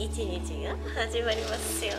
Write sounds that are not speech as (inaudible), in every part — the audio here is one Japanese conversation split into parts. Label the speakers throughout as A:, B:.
A: 一日が始まりますよ。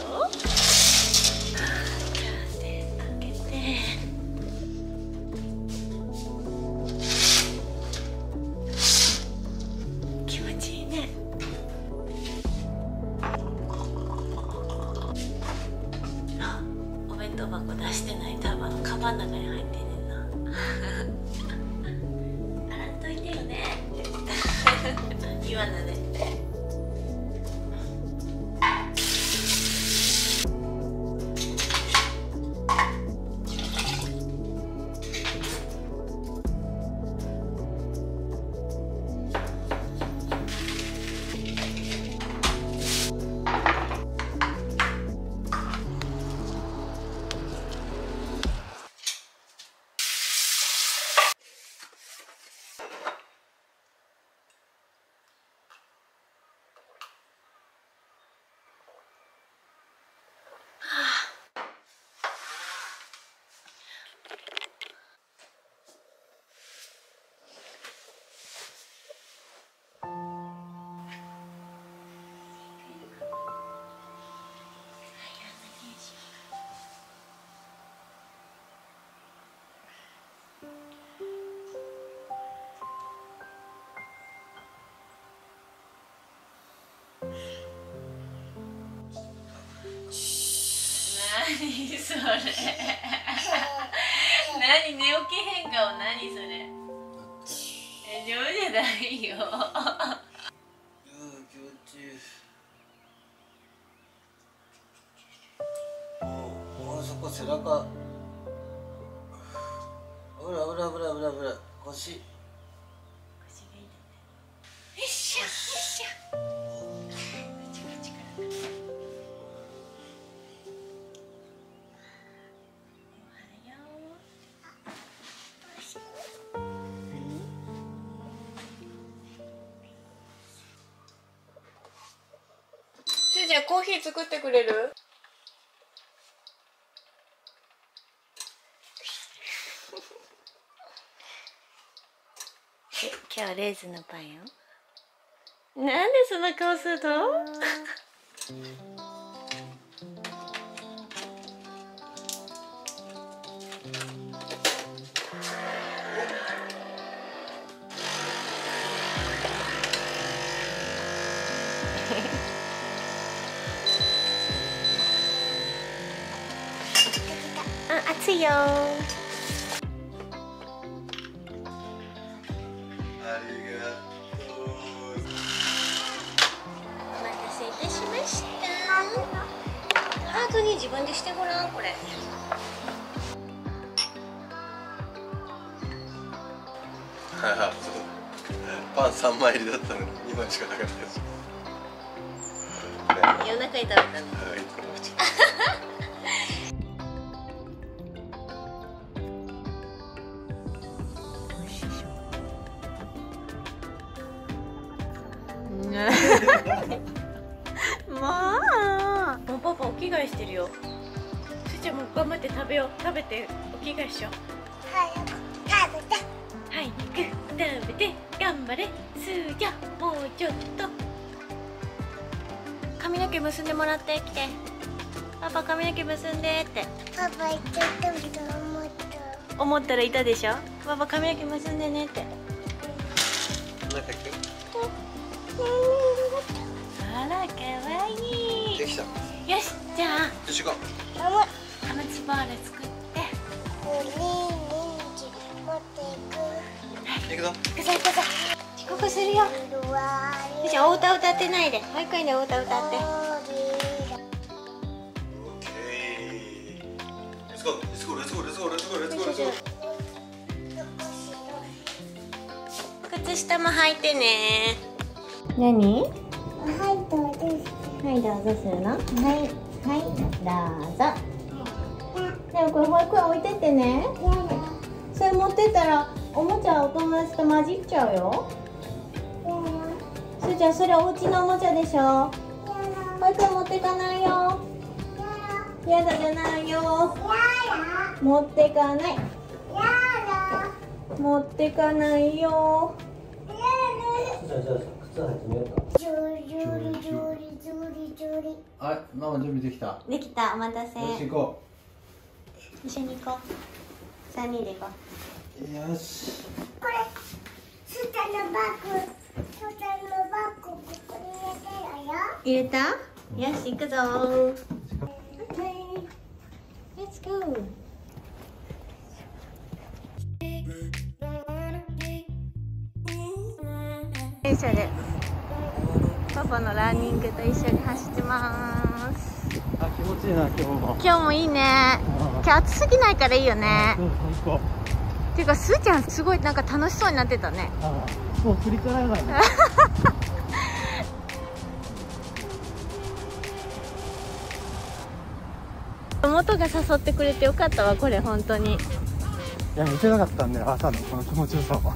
A: 何それ。何寝起き変顔何それ。え上じゃないよ。
B: 気持ちいい。おおそこ背中
C: すーちゃんコーヒー作ってくれる？
A: え今日はレーズンのパンよ。なんでそんな顔するの？(laughs) あ、熱いよ。
B: ありがとう
A: お待たせいたしました。ハートに自分でしてごらんこれ。
B: パン三枚入りだったのに二枚しかなかったです。ね
A: 夜中に食べたのるよ。すーちゃんも頑張って食べよう。食べてお着替えしよう。はい。肉食べて頑張れ。すーちゃんもうちょっと。髪の毛結んでもらってきて。パパ髪の毛結んでって。
D: パパ言っちゃったみたい思った。
A: 思ったらいたでしょ？パパ髪の毛結んでねって。
B: 中行く
A: あゃあ
B: し行こ
D: ママ
A: ハムチバーレ作って。
D: おに持っていう
B: 行くぞ。
A: 行くぞ行くぞ。遅刻するよ。じゃあお歌歌ってないで。保育園でお歌歌って。
D: おりが
B: オッケー Let's go Let's go Let's go Let's go Let's go Let's go Let's go
A: 靴下も履いてね。何？
D: はいどうです
A: はいどうぞするの？はいはいどうぞ。でもこれ保育園置いてってね。それ持ってったらおもちゃお友達と混じっちゃうよ。すーちゃんそれお家のおもちゃでしょ。保育園持ってかないよ。
D: だ
A: やだじゃないよ。
D: や
A: 持ってかない。
D: だやだ
A: 持ってかないよ。
D: やだ
B: じゃあじゃあ靴履いてみようか。はいママ準備できた。
A: できた。お待たせ。
B: よし行こ
A: 一緒に行こう。三人で行こう。
B: うよし。
D: これスーちゃんのバッグスーちゃんのバッグここに入れてるよ。
A: 入れた？よし行くぞ。Let's go 電車でパパのランニングと一緒に走ってます。
B: あ気持ちいいな今日も。
A: 今日もいいね。今日暑すぎないからいいよね。
B: うん最高
A: ていうかすーちゃんすごいなんか楽しそうになってたね。
B: あもう振り返らない。ね (laughs)
A: 妹が誘ってくれてよかったわこれ本当に。
B: いや見てなかったんだよ朝のこの気持ちよさは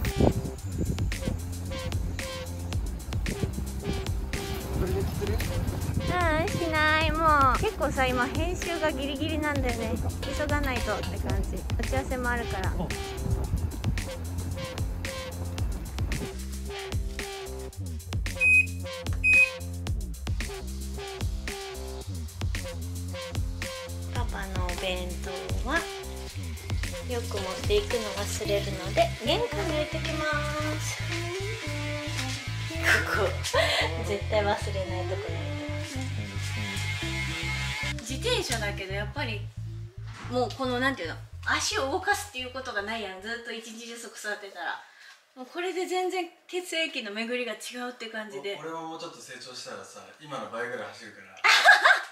B: これできてる？
A: うんしない。もう結構さ今編集がギリギリなんだよね。急がないとって感じ。打ち合わせもあるから。
B: お。
A: パパのお弁当はよく持っていくの忘れるので玄関に置いてきますここ絶対忘れないとこにい自転車だけどやっぱりもうこのなんていうの足を動かすっていうことがないやんずっと一日中そこ座ってたら。もうこれで全然血液の巡りが違うって感じで。
B: 俺ももうちょっと成長したらさ今の倍ぐらい走るから。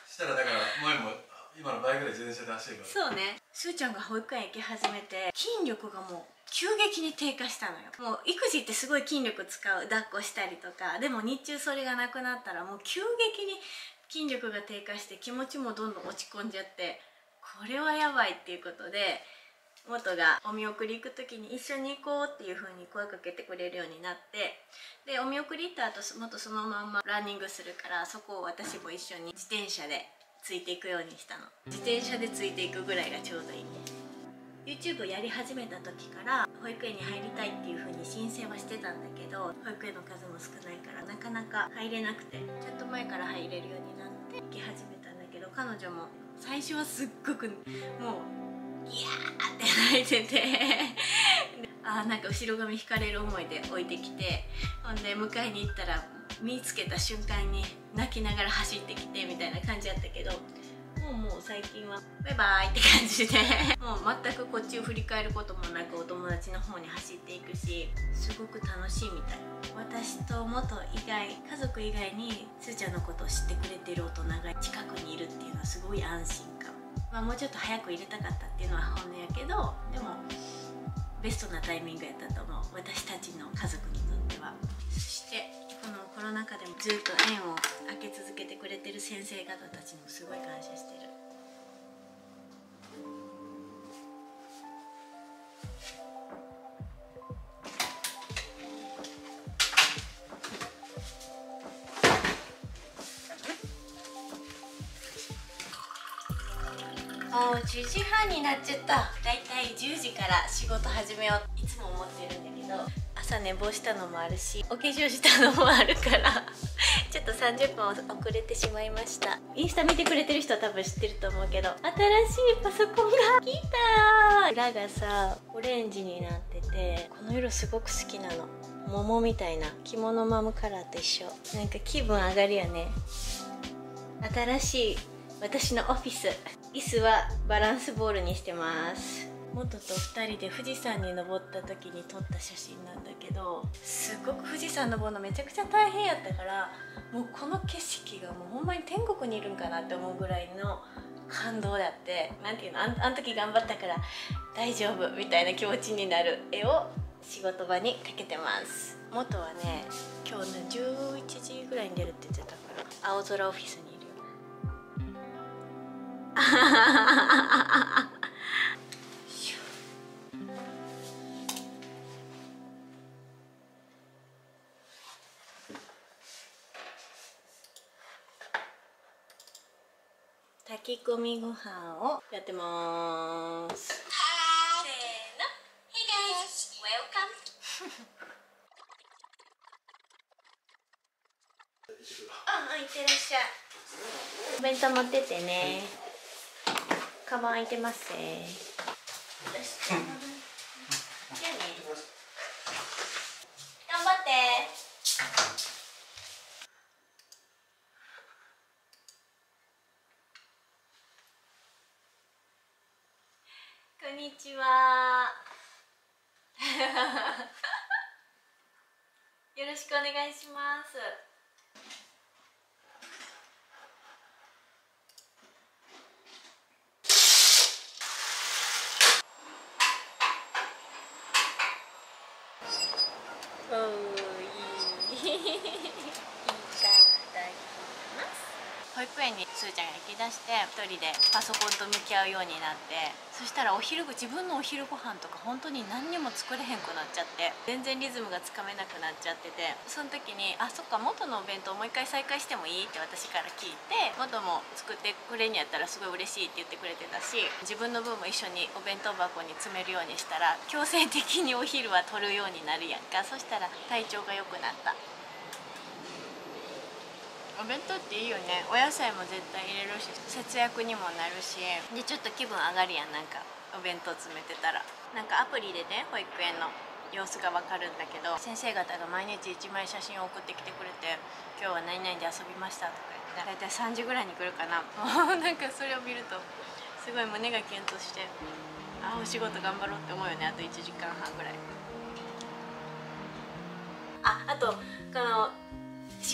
B: したらだから前も今の倍ぐらい自転車で走るから。
A: そうね。すーちゃんが保育園行き始めて筋力がもう急激に低下したのよ。もう育児ってすごい筋力使う抱っこしたりとかでも日中それがなくなったらもう急激に筋力が低下して気持ちもどんどん落ち込んじゃってこれはやばいっていうことで元がお見送り行く時に一緒に行こうっていう風に声かけてくれるようになってでお見送り行った後元そのまんまランニングするからそこを私も一緒に自転車でついていくようにしたの。自転車でついていくぐらいがちょうどいいね。YouTube やり始めた時から保育園に入りたいっていう風に申請はしてたんだけど保育園の数も少ないからなかなか入れなくてちょっと前から入れるようになって行き始めたんだけど彼女も最初はすっごくもうギヤーって泣いててあーなんか後ろ髪引かれる思いで置いてきてほんで迎えに行ったら見つけた瞬間に泣きながら走ってきてみたいな感じやったけどもうもう最近はバイバイって感じで (laughs) もう全くこっちを振り返ることもなくお友達の方に走っていくしすごく楽しいみたい。私と元以外家族以外にすーちゃんのことを知ってくれてる大人が近くにいるっていうのはすごい安心感。まあもうちょっと早く入れたかったっていうのは本音やけどでもベストなタイミングやったと思う。私たちの家族にとっては。そしてロナ禍でもずっと縁を開け続けてくれてる先生方たちにもすごい感謝してる。もう10時半になっちゃった。だいたい10時から仕事始めよう。いつも思ってるんだけど。朝寝坊したのもあるしお化粧したのもあるから (laughs) ちょっと30分遅れてしまいました。インスタ見てくれてる人は多分知ってると思うけど新しいパソコンが来た。裏がさオレンジになっててこの色すごく好きなの。桃みたいな。着物マムカラーと一緒。なんか気分上がるよね。新しい私のオフィス。椅子はバランスボールにしてます。元と2人で富士山に登った時に撮った写真なんだけどすごく富士山登るのめちゃくちゃ大変やったからもうこの景色がもうほんまに天国にいるんかなって思うぐらいの感動だって。なんていうの？あんあん時頑張ったから大丈夫みたいな気持ちになる絵を仕事場にかけてます。元はね今日の11時ぐらいに出るって言ってたから青空オフィスにいるよ。(laughs) 炊き込みご飯をやってます。せーの Hey guys, welcome ああ、いってらっしゃい。お弁当持ってってね。カバン開いてますねじゃあね頑張ってこんにちはよろしくお願いしますおーいいいただきます (laughs) 保育園にすーちゃんが行きだして一人でパソコンと向き合うようになってそしたらお昼自分のお昼ご飯とか本当に何にも作れへんくなっちゃって全然リズムがつかめなくなっちゃっててその時に「あそっか元のお弁当もう一回再開してもいい?」って私から聞いて元も作ってくれんやったらすごい嬉しいって言ってくれてたし自分の分も一緒にお弁当箱に詰めるようにしたら強制的にお昼は取るようになるやんかそしたら体調が良くなったお弁当っていいよね。お野菜も絶対入れるし節約にもなるし。でちょっと気分上がるやんなんか。お弁当詰めてたら。なんかアプリでね保育園の様子がわかるんだけど先生方が毎日1枚写真を送ってきてくれて「今日は何々で遊びました」とか言って。大体3時ぐらいに来るかな。もうなんかそれを見るとすごい胸がキュンとしてあお仕事頑張ろうって思うよね。あと1時間半ぐらい。ああとこの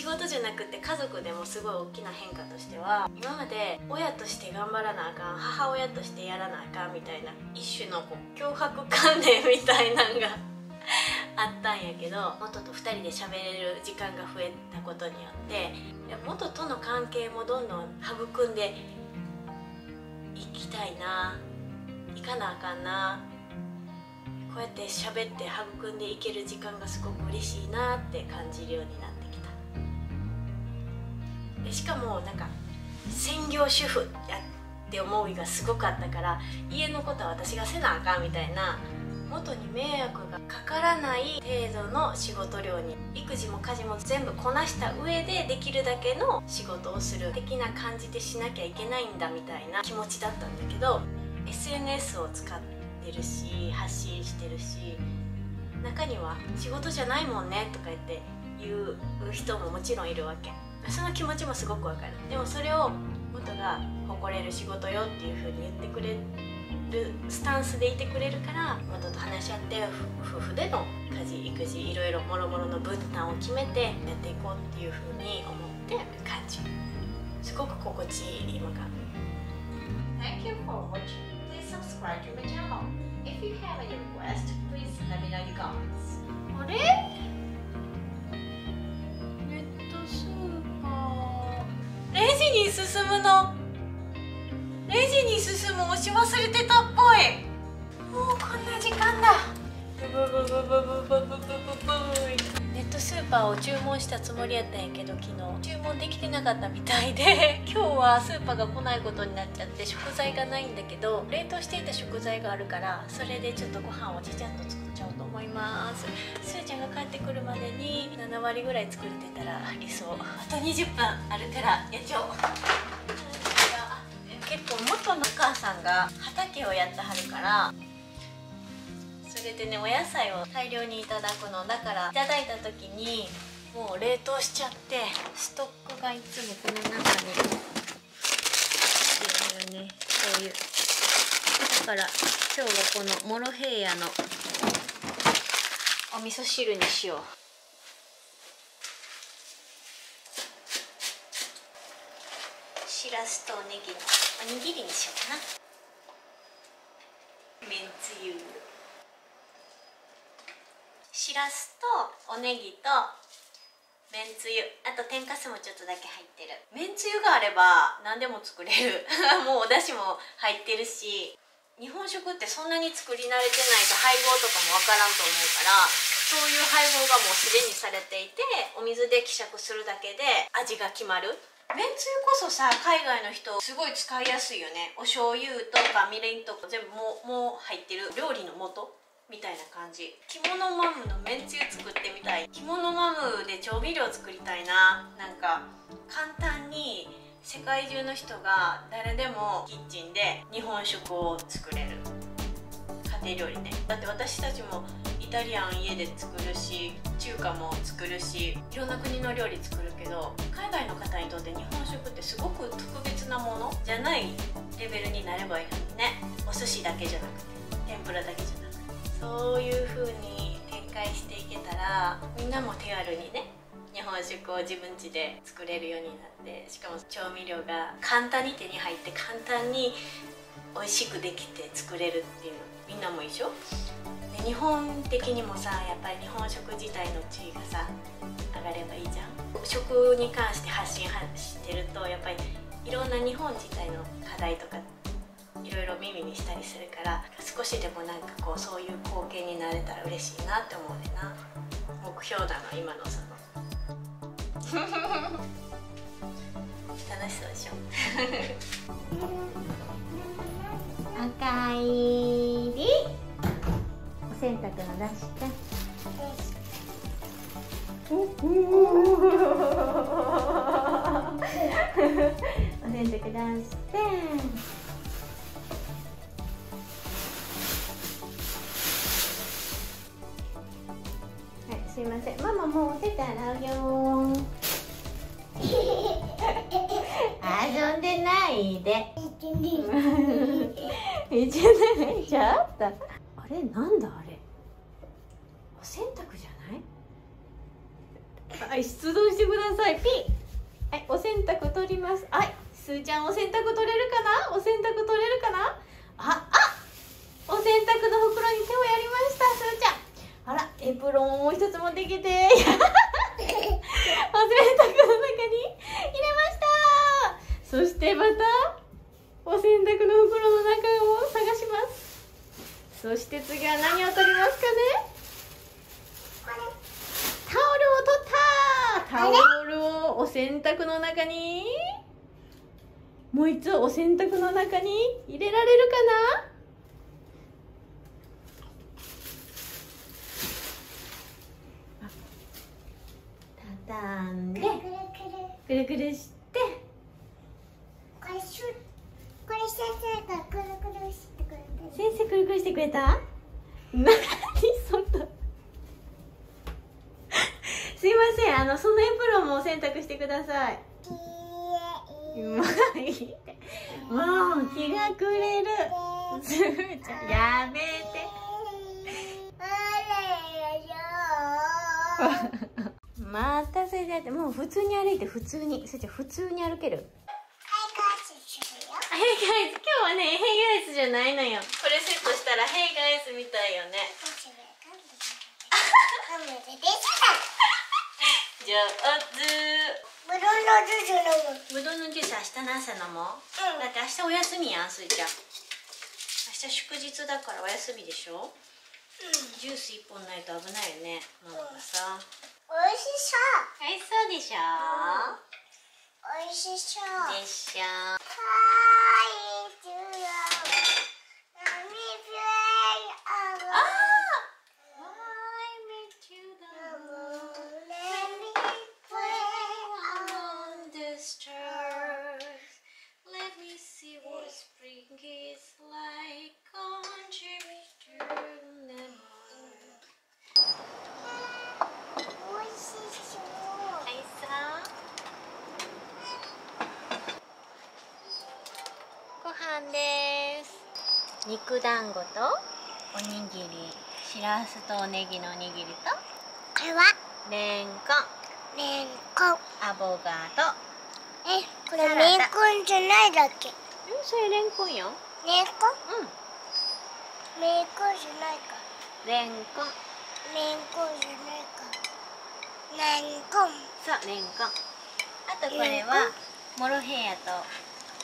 A: 仕事じゃなくて家族でもすごい大きな変化としては今まで親として頑張らなあかん母親としてやらなあかんみたいな一種のこう脅迫観念みたいなんが (laughs) あったんやけど元と2人で喋れる時間が増えたことによって元との関係もどんどん育んでいきたいな行かなあかんなこうやって喋って育んでいける時間がすごく嬉しいなって感じるようになってでしかもなんか専業主婦やって思いがすごかったから家のことは私がせなあかんみたいな元に迷惑がかからない程度の仕事量に育児も家事も全部こなした上でできるだけの仕事をする的な感じでしなきゃいけないんだみたいな気持ちだったんだけど SNS を使ってるし発信してるし中には仕事じゃないもんねとか言って言う人ももちろんいるわけ。その気持ちもすごくわかるでもそれを元が誇れる仕事よっていう風に言ってくれるスタンスでいてくれるから元と話し合って夫婦での家事育児いろいろもろもろの分担を決めてやっていこうっていう風に思ってる感じすごく心地いい今が
E: Thank you for watching. Please subscribe to my channel. If you have any request, please let me know in the comments.
A: あれ？に進むの。レジに進む押し忘れてたっぽい。もうこんな時間だ。ブブブブブブブブブブネットスーパーを注文したつもりやったんやけど昨日。注文できてなかったみたいで。(laughs) 今日はスーパーが来ないことになっちゃって食材がないんだけど冷凍していた食材があるからそれでちょっとご飯をちゃちゃっと作っちゃおうと思います。すーちゃんが帰ってくるまでに7割ぐらい作れてたら理想。あと20分あるからやっちゃおう。結構元のお母さんが畑をやってはるからそれでねお野菜を大量にいただくの。だからいただいた時にもう冷凍しちゃってストックがいつもこの中に入れるね。こういう。だから今日はこのモロヘイヤのお味噌汁にしよう。しらすとおネギのおにぎりにしようかな。めんつゆ。しらすとおネギとめんつゆ。あと天かすもちょっとだけ入ってる。めんつゆがあれば何でも作れる。(laughs) もうお出汁も入ってるし日本食ってそんなに作り慣れてないと配合とかもわからんと思うからそういう配合がもうすでにされていてお水で希釈するだけで味が決まる。めんつゆこそさ海外の人すごい使いやすいよね。お醤油とかみりんとか全部もうもう入ってる。料理の素みたいな感じ。着物マムのめんつゆ作ってみたい。着物マムで調味料作りたいな。なんか簡単に
F: 世界中の人が誰でもキッチンで日本食を作れる。家庭料理ね。だって私たちもイタリアン家で作るし中華も作るしいろんな国の料理作るけど海外の方にとって日本食ってすごく特別なものじゃないレベルになればいいのにね。お寿司だけじゃなくて。天ぷらだけじゃなくて。そういう風に展開していけたらみんなも手軽にね日本食を自分家で作れるようになってしかも調味料が簡単に手に入って簡単に美味しくできて作れるっていうみんなも一緒？で日本的にもさやっぱり日本食自体の地位がさ上がればいいじゃん？食に関して発信してるとやっぱりいろんな日本自体の課題とかいろいろ耳にしたりするから少しでもなんかこうそういう貢献になれたら嬉しいなって思うねな。目標なの今のその。楽しそうでしょ？
A: 赤いりお洗濯の出してお洗濯出して。すいません。ママもうお手手洗うよ。遊んでないで。(laughs) いじゃない？ちょっと。あれ？なんだあれ？お洗濯じゃない？はい出動してください。ピッ。はいお洗濯取ります。はいすーちゃんお洗濯取れるかな？お洗濯取れるかな？ああお洗濯の袋に手をやりましたすーちゃんあらエプロンを一つ持ってきて。お洗濯の中に入れました。そしてまたお洗濯の袋の中を探します。そして次は何を取りますかね。タオルを取った。タオルをお洗濯の中に。もう一つお洗濯の中に入れられるかな。畳んで
D: くる。くる
A: して。
D: これしゅこれ先生がくるくるしてくれてる。
A: 先生くるくるしてくれた何そんな。(laughs) すいませんあのそのエプロンもお洗濯してください。もういいって。もう日が暮れる。す。ーちゃんやめてまたそれでやってもう普通に歩いて普通にすーちゃん普通に歩ける？ヘイガイズ。今日はねヘイガイズじゃないのよ。これセットしたらヘイガイズみたいよね。上手。ぶどうの。ジュース明日の朝飲も？う、だって明日お休みやんすいちゃん。明日祝日だからお休みでしょ、ジュース一本ないと危ないよねママがさ
D: おいしそう。
A: 美味しそうでしょ、
D: おいしそう。
A: でしょ
D: はい
A: 飯です。肉団子とおにぎりしらすとおネギのおにぎりと
D: これは？
A: レンコン。
D: レンコン。
A: アボガド
D: えこれレンコンじゃないだっけ？
A: ん？それレンコンよ。
D: レンコ
A: うん。
D: ンレンコンじゃないか。
A: レンコン。
D: レンコンじゃないか。レンコン。
A: そうレンコン。あとこれはモロヘイヤと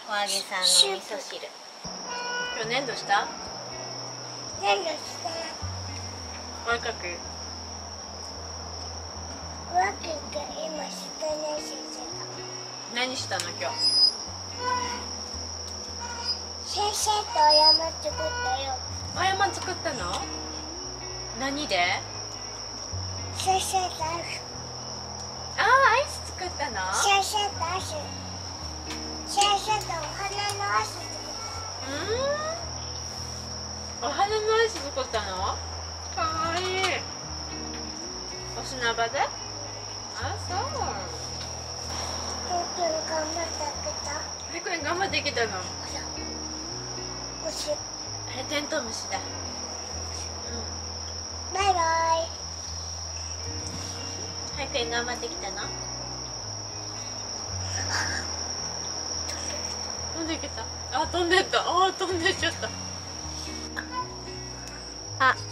A: お揚げさんの味噌汁。今日粘土した？
D: 何のした。
A: おいかく。
D: わけが今下に
A: 何したの今日？
D: 先生と謝ってくったよ。
A: お山作ったの？何で？
D: 先生と
A: ああアイス作ったの？
D: 先生とアシュ先生とお花の足
C: うん。お花のたの？かわいい。お砂場で？あそう。
D: 本当に頑張ってきた。
C: 保育園頑張ってきたの？
D: 虫
C: あれテントウムシだ。
D: バイバイ。
A: 保育園頑張ってきたの？
C: 飛んできた。あ飛んでった。あ飛んでっちゃった。
A: あ。(laughs)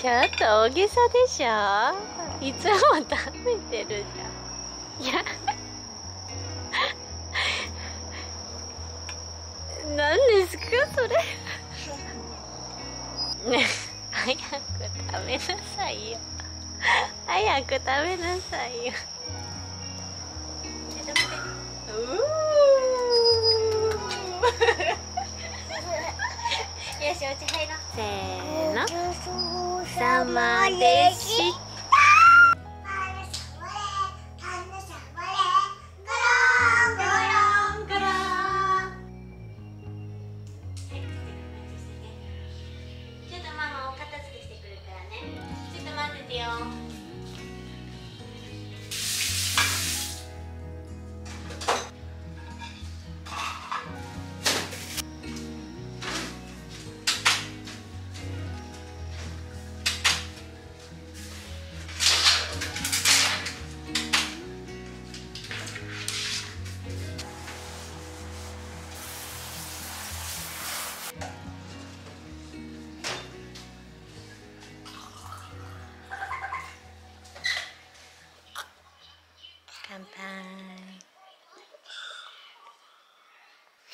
A: ちょっと大げさでしょ？いつも食べてるじゃん。いや。(laughs) 何ですかそれ？ね早く食べなさいよ。早く食べなさいよ。(laughs) (laughs) よしお家入ろう。せーの。さまでした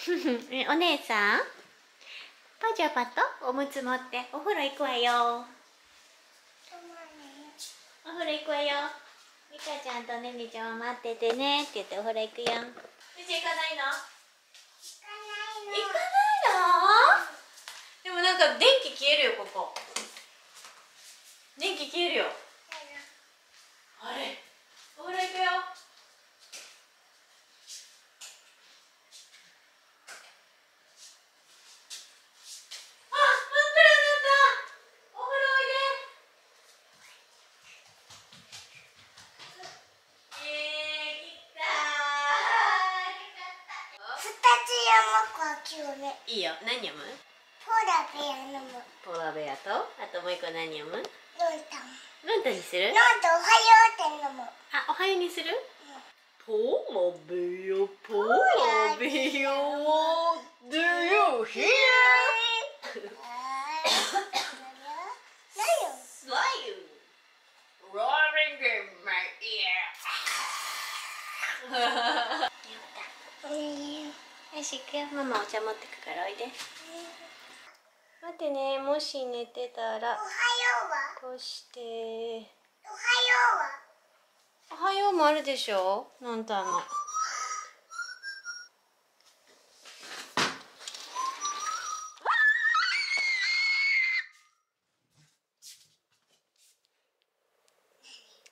A: (laughs) お姉さん？パジャマとおむつ持ってお風呂行くわよ。お風呂行くわよ。ミカちゃんとねねちゃんは待っててねって言ってお風呂行くよ。うち行かないの？行かないの。でもなんか電気消えるよここ。電気消えるよ。あれ？お風呂行くよあ、真っ暗になったお風呂おいでえー、来た
D: 二つ山か今日ね
A: いいよ、何読む
D: ポラベアのも
A: ポラベアと、あともう一個何読む
D: ノンタン
A: ルンタにする
D: ノンとおはようってのも
A: にする？ポラベア、ポラベア Do you hear? (coughs)
D: 何よ
A: Slime roaring in my ear. (laughs)
D: うん
A: よし行くよ。ママお茶持ってくからおいで。待ってね。もし寝てたら。
D: おはようは？
A: こうして
D: おはようは
A: おはよう？もあるでしょのんたんの。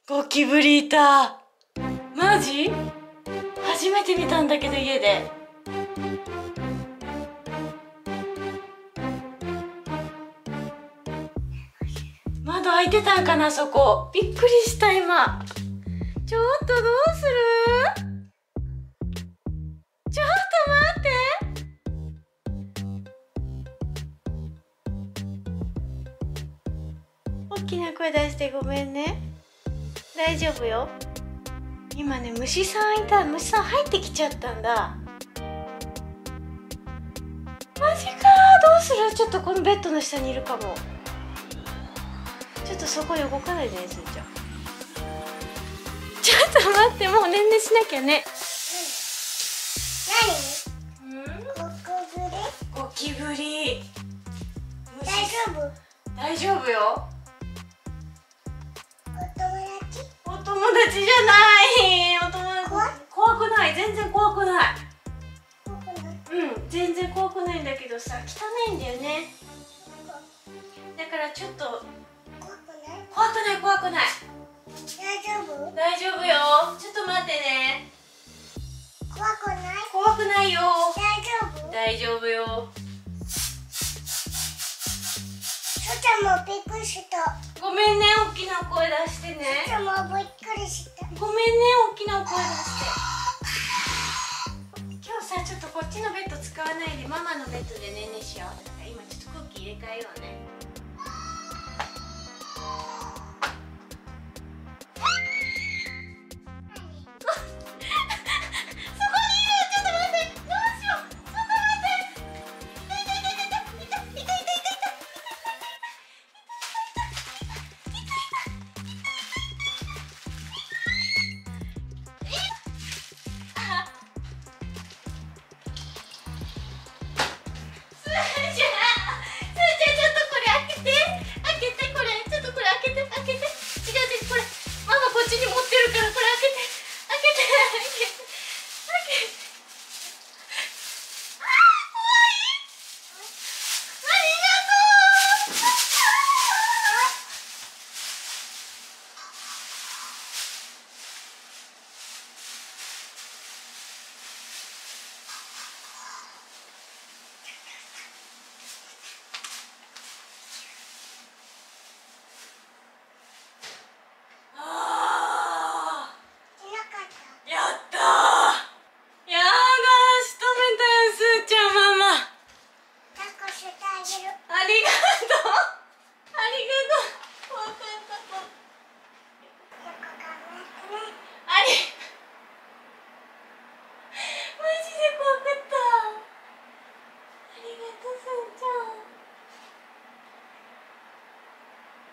A: ゴキブリいた。マジ？初めて見たんだけど家で。窓開いてたんかなそこ。びっくりした今。してごめんね。大丈夫よ。今ね虫さんいた。虫さん入ってきちゃったんだ。マジかどうする？ちょっとこのベッドの下にいるかも。ちょっとそこ動かないでねすーちゃん。ちょっと待ってもうねんねしなきゃね。ちょっと待ってね。
D: 怖くない？
A: 怖くないよ。
D: 大丈夫？
A: 大丈夫よ。
D: ちゃんもびっくりした。
A: ごめんね大きな声出してね。
D: ちゃんもびっくりした。
A: ごめんね大きな声出して。今日さちょっとこっちのベッド使わないでママのベッドでねんねしよう。今ちょっと空気入れ替えようね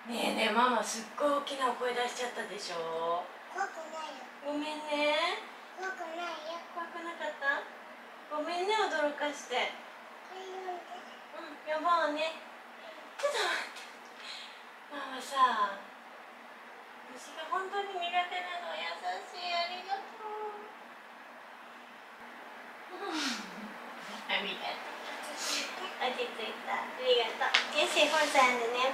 D: ね
A: えねえママすっごい大きな声出しちゃったでしょ？
D: 怖くないよ。
A: ごめんね。
D: 怖くないよ。
A: 怖くなかった？ごめんね驚かして。うん呼ぼうね。ちょっと待って。ママさ虫が本当に苦手なの優しいありがとう。うん。ありがとう落ち着いた。ありがとう。本さんでね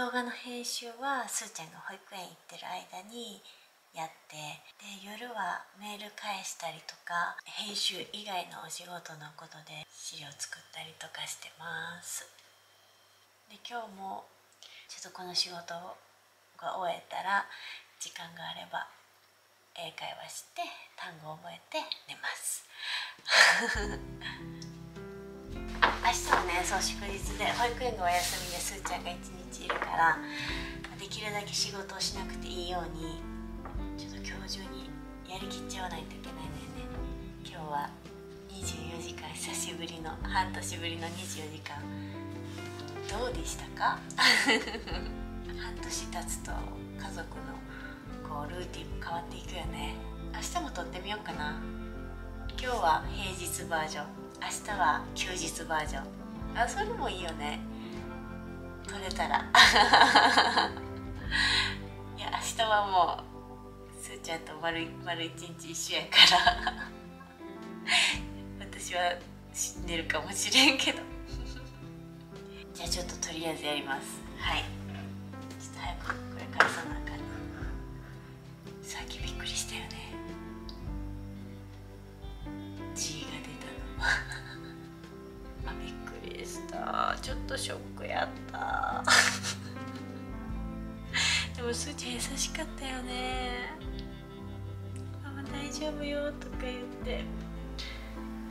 A: 動画の編集はすーちゃんが保育園行ってる間にやってで夜はメール返したりとか編集以外のお仕事のことで資料作ったりとかしてます。で今日もちょっとこの仕事が終えたら時間があれば英会話して単語を覚えて寝ます。(laughs) 明日はねそう祝日で保育園がお休みですーちゃんが一日いるからできるだけ仕事をしなくていいようにちょっと今日中にやりきっちゃわないといけないんだよね。今日は24時間久しぶりの半年ぶりの24時間。どうでしたか？(laughs) 半年経つと家族のこうルーティンも変わっていくよね。明日も撮ってみようかな。今日は平日バージョン。明日は休日バージョン。あそれもいいよね。撮れたら。(laughs) いや明日はもうすーちゃんと丸丸一日一緒やから。(laughs) 私は死んでるかもしれんけど。(laughs) じゃあちょっととりあえずやります。はい。ちょっと早く。ショックやった。(laughs) でもすーちゃん優しかったよね「ママ大丈夫よ」とか言って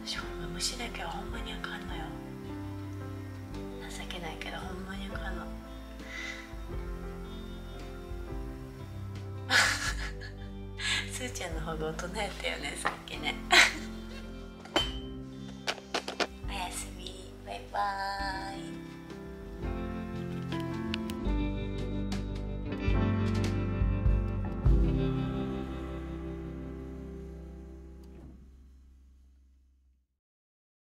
A: 私ほんま虫だけはほんまにあかんのよ情けないけどほんまにあかんの (laughs) すーちゃんの方が大人やったよねさっきね